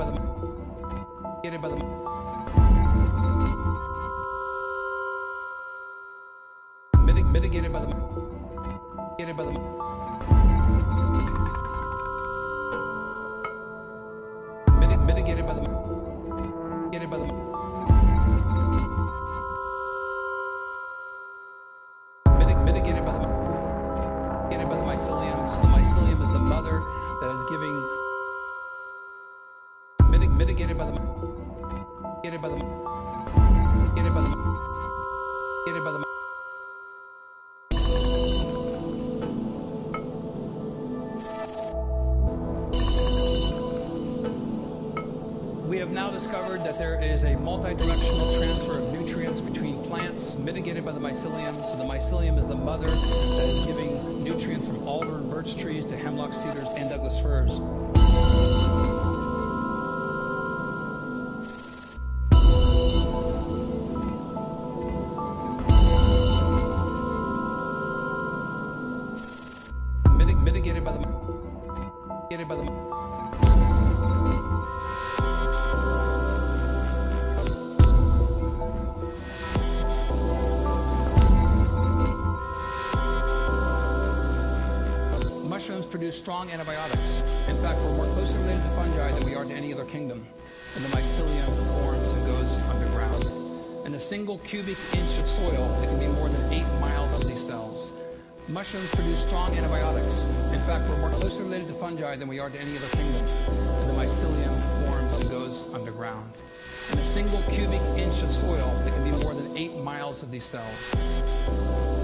By the Mitig- mitigated by the mitigated by the Mitig- mitigated by the mitigated by the Mitig- mitigated by the mitigated by the mycelium. So the mycelium is the mother that is giving mitig- mitigated by the mitigated by the mitigated by the mitigated by the We have now discovered that there is a multi-directional transfer of nutrients between plants mitigated by the mycelium. So the mycelium is the mother that is giving nutrients from alder and birch trees to hemlock, cedars, and Douglas firs. Mitigated by the mitigated by the Mushrooms produce strong antibiotics. In fact, we're more closely related to fungi than we are to any other kingdom. And the mycelium forms and goes underground. In a single cubic inch of soil, it can be more than eight miles. Mushrooms produce strong antibiotics. In fact, we're more closely related to fungi than we are to any other kingdom. And the mycelium forms and goes underground. In a single cubic inch of soil, it can be more than eight miles of these cells.